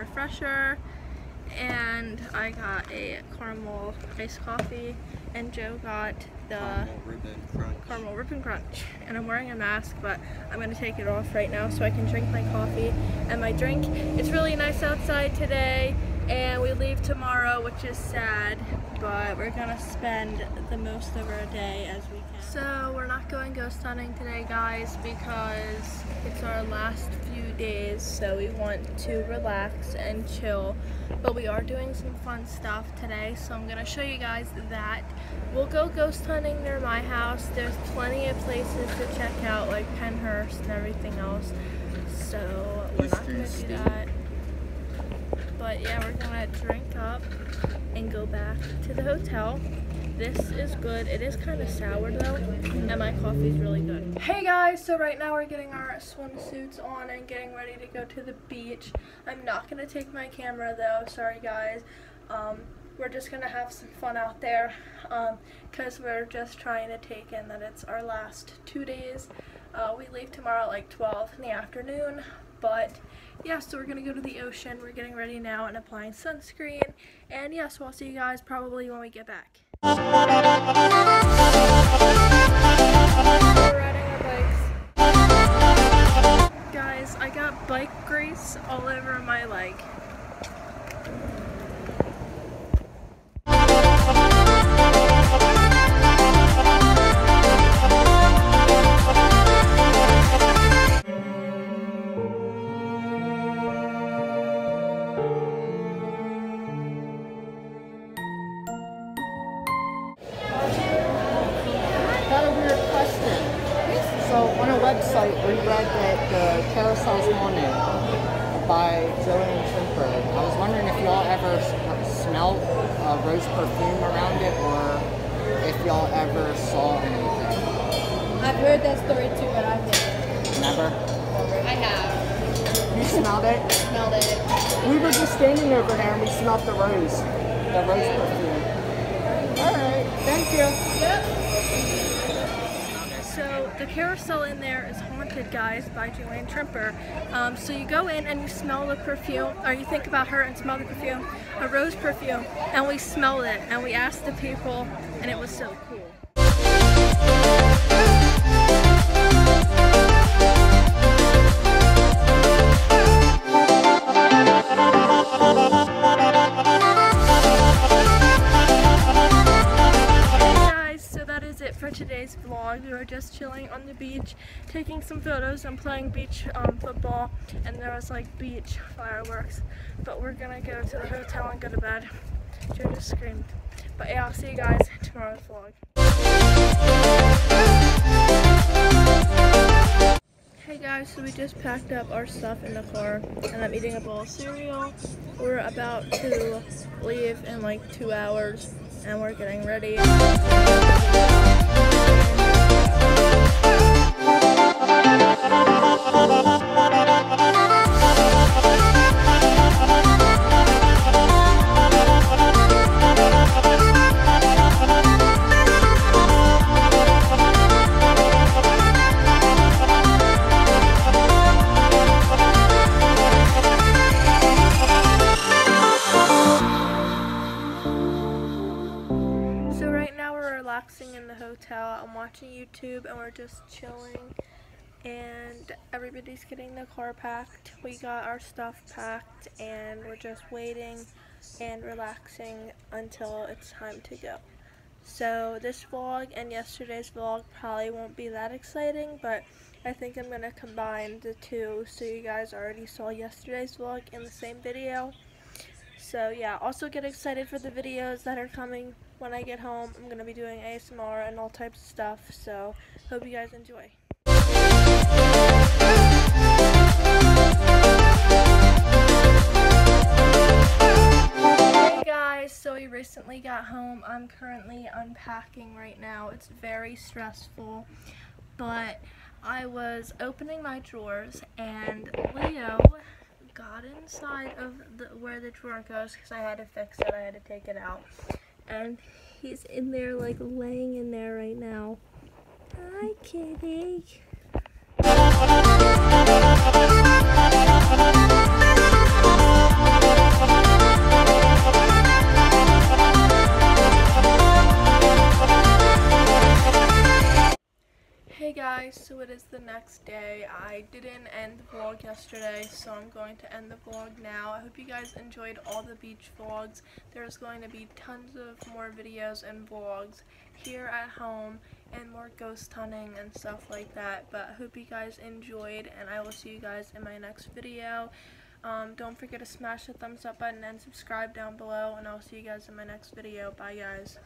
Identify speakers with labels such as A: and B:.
A: refresher and I got a caramel iced coffee and Joe got the
B: Caramel ribbon crunch.
A: caramel ribbon crunch and I'm wearing a mask but I'm gonna take it off right now so I can drink my coffee and my drink it's really nice outside today and we leave tomorrow which is sad but we're gonna spend the most of our day as we can. So we're not going ghost hunting today guys because it's our last few days so we want to relax and chill. But we are doing some fun stuff today so I'm gonna show you guys that. We'll go ghost hunting near my house. There's plenty of places to check out like Pennhurst and everything else. So we're not gonna do that but yeah we're gonna drink up and go back to the hotel this is good. It is kind of sour though, and my coffee is really good. Hey guys, so right now we're getting our swimsuits on and getting ready to go to the beach. I'm not gonna take my camera though, sorry guys. Um, we're just gonna have some fun out there because we're just trying to take in that it's our last two days. Uh, we leave tomorrow at like 12 in the afternoon, but yeah, so we're gonna go to the ocean. We're getting ready now and applying sunscreen. And yeah, so I'll see you guys probably when we get back. Guys, I got bike grease all over my leg.
C: A website we read that the carousel's haunted by Joanne Trimper. I was wondering if y'all ever smelled uh, rose perfume around it or if y'all ever saw anything.
D: I've heard that story too, but I've never.
C: Never?
D: I have
C: You smelled it?
D: smelled it.
C: We were just standing over there and we smelled the rose. The rose perfume. Alright, thank you.
A: So the carousel in there is haunted, guys, by Joanne Trimper. Um, so you go in and you smell the perfume, or you think about her and smell the perfume, a rose perfume, and we smelled it, and we asked the people, and it was so cool. Vlog. We were just chilling on the beach, taking some photos and playing beach um, football, and there was like beach fireworks. But we're gonna go to the hotel and go to bed. Joe just screamed. But yeah, I'll see you guys tomorrow's vlog. Hey guys, so we just packed up our stuff in the car and I'm eating a bowl of cereal. We're about to leave in like two hours and we're getting ready. Relaxing in the hotel. I'm watching YouTube and we're just chilling. And everybody's getting the car packed. We got our stuff packed and we're just waiting and relaxing until it's time to go. So this vlog and yesterday's vlog probably won't be that exciting, but I think I'm going to combine the two so you guys already saw yesterday's vlog in the same video. So yeah, also get excited for the videos that are coming when I get home. I'm going to be doing ASMR and all types of stuff, so hope you guys enjoy. Hey guys, so we recently got home. I'm currently unpacking right now. It's very stressful, but I was opening my drawers and Leo got inside of the, where the drawer goes because I had to fix it. I had to take it out. And he's in there like laying in there right now. Hi kitty. Guys, so it is the next day. I didn't end the vlog yesterday, so I'm going to end the vlog now. I hope you guys enjoyed all the beach vlogs. There's going to be tons of more videos and vlogs here at home and more ghost hunting and stuff like that. But I hope you guys enjoyed and I will see you guys in my next video. Um, don't forget to smash the thumbs up button and subscribe down below and I'll see you guys in my next video. Bye guys.